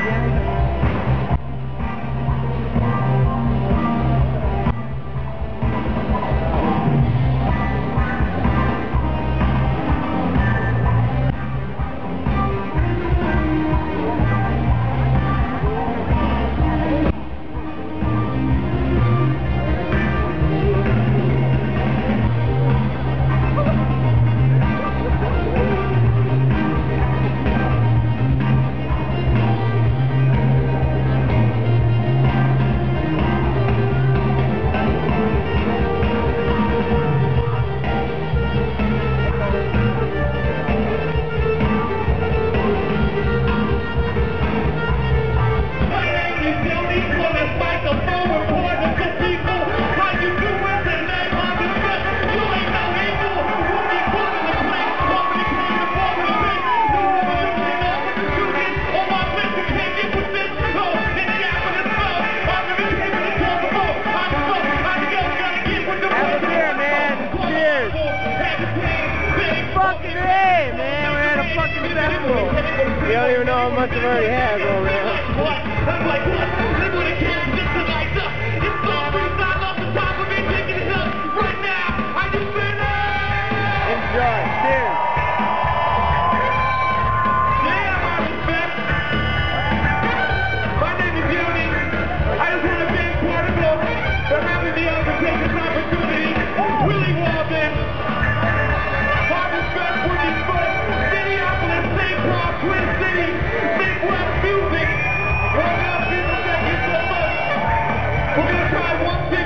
Have You don't even know how much I've already had, bro, man. We're going to try one, two.